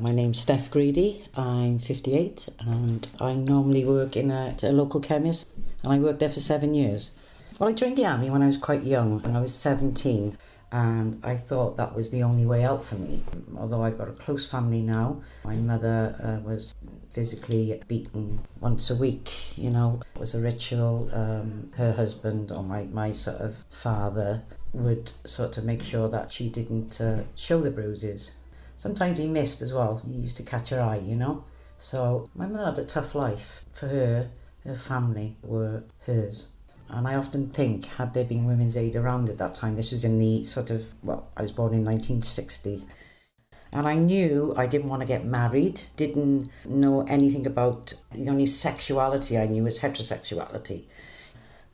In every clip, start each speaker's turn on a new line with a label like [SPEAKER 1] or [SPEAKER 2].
[SPEAKER 1] My name's Steff Gready. I'm 58 and I normally work in a, a, local chemist and I worked there for seven years. Well, I joined the army when I was quite young, when I was 17, and I thought that was the only way out for me. Although I've got a close family now, my mother uh, was physically beaten once a week, you know, it was a ritual. Um, her husband or my, my sort of father would sort of make sure that she didn't uh, show the bruises sometimes he missed as well. He used to catch her eye, you know. So my mother had a tough life. For her, her family were hers. And I often think, had there been Women's Aid around at that time, this was in the sort of, well, I was born in 1960. And I knew I didn't want to get married, didn't know anything about the only sexuality I knew was heterosexuality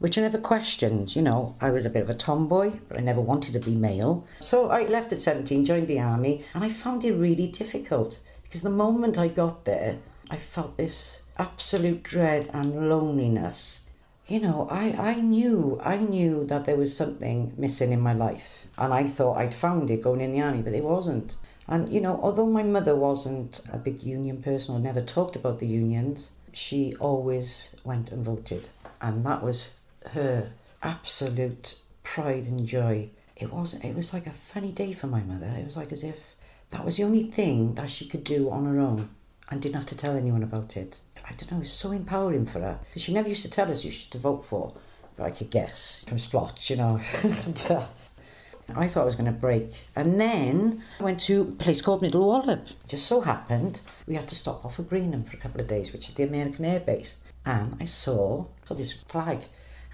[SPEAKER 1] which I never questioned. You know, I was a bit of a tomboy, but I never wanted to be male. So I left at 17, joined the army, and I found it really difficult because the moment I got there, I felt this absolute dread and loneliness. You know, I, I knew, I knew that there was something missing in my life. And I thought I'd found it going in the army, but it wasn't. And, you know, although my mother wasn't a big union person or never talked about the unions, she always went and voted. And that was her absolute pride and joy. It wasn't. It was like a funny day for my mother. It was like as if that was the only thing that she could do on her own and didn't have to tell anyone about it. I don't know. It was so empowering for her because she never used to tell us you should to vote for. But I could guess from Splott's, you know. and, uh, I thought I was going to break. And then I went to a place called Middle Wallop. Just so happened we had to stop off at Greenham for a couple of days, which is the American Air Base. And I saw, saw this flag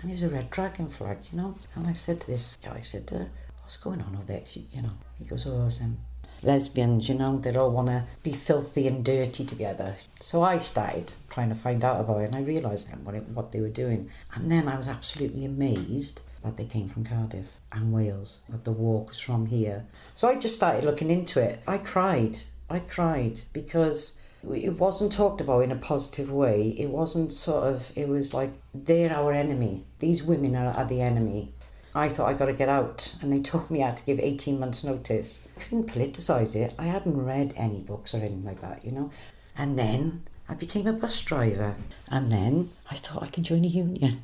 [SPEAKER 1] and it was a red dragon flag, you know. And I said to this guy, I said, uh, what's going on over there? You know, he goes, oh, um, lesbians, you know, they all want to be filthy and dirty together. So I started trying to find out about it and I realised then what, it, what they were doing. And then I was absolutely amazed that they came from Cardiff and Wales, that the walk was from here. So I just started looking into it. I cried. I cried because it wasn't talked about in a positive way. It wasn't sort of, it was like, they're our enemy. These women are, are the enemy. I thought I got to get out, and they told me I had to give 18 months' notice. I couldn't politicise it. I hadn't read any books or anything like that, you know. And then I became a bus driver, and then I thought I can join a union.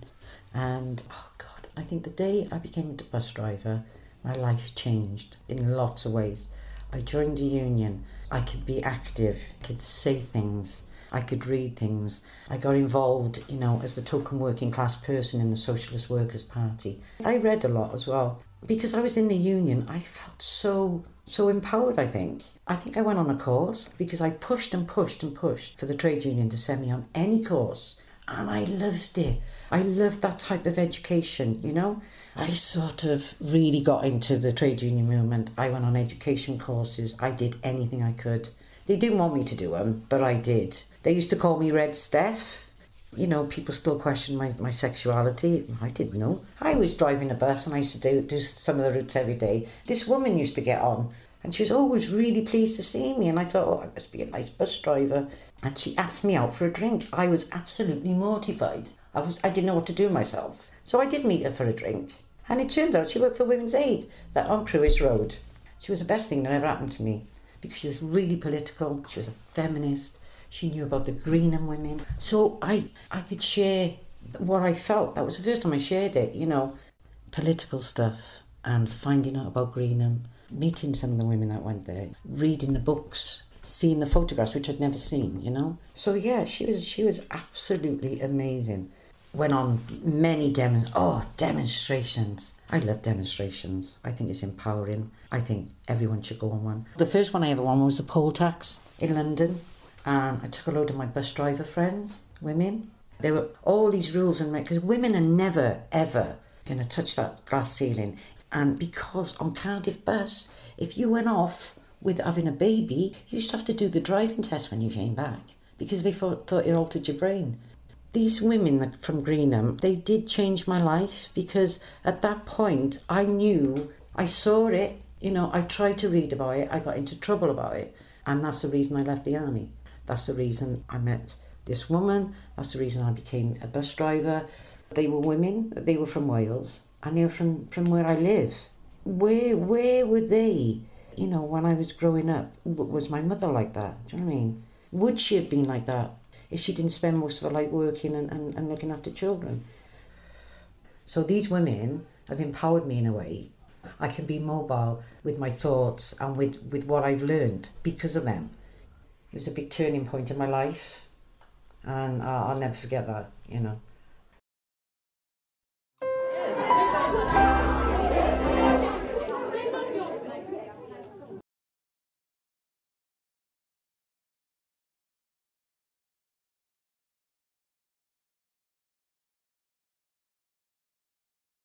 [SPEAKER 1] And oh God, I think the day I became a bus driver, my life changed in lots of ways. I joined a union. I could be active, I could say things, I could read things. I got involved, you know, as a token working class person in the Socialist Workers' Party. I read a lot as well. Because I was in the union, I felt so so empowered, I think. I think I went on a course because I pushed and pushed and pushed for the trade union to send me on any course. And I loved it. I loved that type of education, you know? I sort of really got into the trade union movement. I went on education courses. I did anything I could. They didn't want me to do them, but I did. They used to call me Red Steff. You know, people still question my, my sexuality. I didn't know. I was driving a bus and I used to do, do some of the routes every day. This woman used to get on and she was always really pleased to see me. And I thought, oh, I must be a nice bus driver. And she asked me out for a drink. I was absolutely mortified. I, was, I didn't know what to do myself. So I did meet her for a drink. And it turns out she worked for Women's Aid that on Crwys Road. She was the best thing that ever happened to me because she was really political. She was a feminist. She knew about the Greenham women. So I, I could share what I felt. That was the first time I shared it, you know, political stuff and finding out about Greenham, meeting some of the women that went there, reading the books, seeing the photographs which I'd never seen, you know. So yeah, she was she was absolutely amazing went on many demo- oh demonstrations. I love demonstrations. I think it's empowering. I think everyone should go on one. The first one I ever won was the poll tax in London, and I took a load of my bus driver friends, women. There were all these rules and because women are never ever going to touch that glass ceiling, and because on Cardiff bus, if you went off with having a baby, you used to have to do the driving test when you came back because they thought, thought it altered your brain these women from Greenham, they did change my life because at that point I knew, I saw it, you know, I tried to read about it, I got into trouble about it, and that's the reason I left the army. That's the reason I met this woman, that's the reason I became a bus driver. They were women, they were from Wales, and they were from, from where I live. where where were they? You know, when I was growing up, was my mother like that? Do you know what I mean? Would she have been like that if she didn't spend most of her life working and, and, and looking after children? So these women have empowered me in a way. I can be mobile with my thoughts and with, with what I've learned because of them. It was a big turning point in my life and I'll, I'll never forget that, you know.